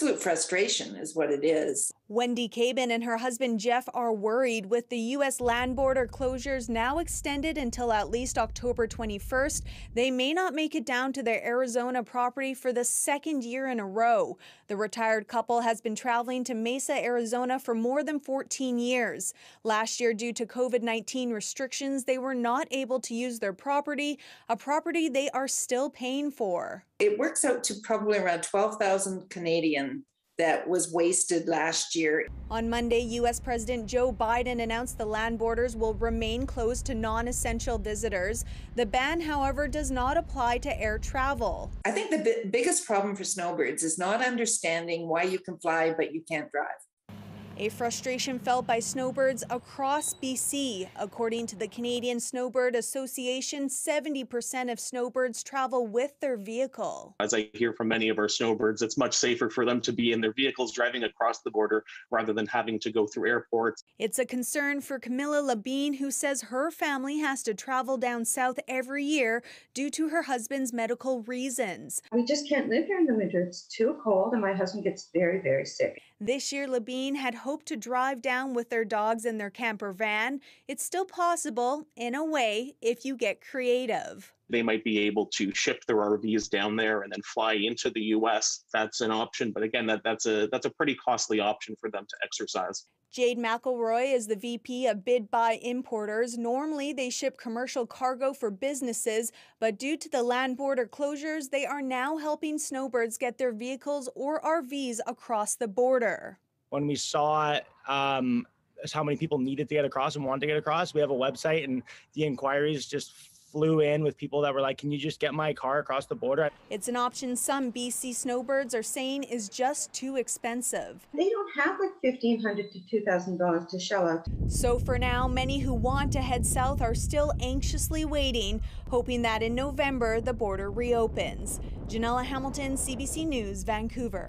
absolute frustration is what it is. Wendy Cabin and her husband Jeff are worried with the U.S. land border closures now extended until at least October 21st. They may not make it down to their Arizona property for the second year in a row. The retired couple has been traveling to Mesa, Arizona for more than 14 years. Last year, due to COVID 19 restrictions, they were not able to use their property, a property they are still paying for. It works out to probably around 12,000 Canadian that was wasted last year. On Monday, U.S. President Joe Biden announced the land borders will remain closed to non essential visitors. The ban, however, does not apply to air travel. I think the bi- biggest problem for snowbirds is not understanding why you can fly but you can't drive a frustration felt by snowbirds across BC. According to the Canadian Snowbird Association, 70% of snowbirds travel with their vehicle. As I hear from many of our snowbirds, it's much safer for them to be in their vehicles driving across the border rather than having to go through airports. It's a concern for Camilla Labine, who says her family has to travel down south every year due to her husband's medical reasons. We just can't live here in the winter. It's too cold, and my husband gets very, very sick. This year, Labine had hoped to drive down with their dogs in their camper van. It's still possible, in a way, if you get creative. They might be able to ship their RVs down there and then fly into the US. That's an option, but again, that, that's a that's a pretty costly option for them to exercise. Jade McElroy is the VP of Bid Buy Importers. Normally, they ship commercial cargo for businesses, but due to the land border closures, they are now helping snowbirds get their vehicles or RVs across the border. When we saw um, how many people needed to get across and wanted to get across, we have a website, and the inquiries just flew in with people that were like, Can you just get my car across the border? It's an option some BC snowbirds are saying is just too expensive. They don't have like 1,500 to $2,000 to shell out. So for now, many who want to head south are still anxiously waiting, hoping that in November the border reopens. Janella Hamilton, CBC News, Vancouver.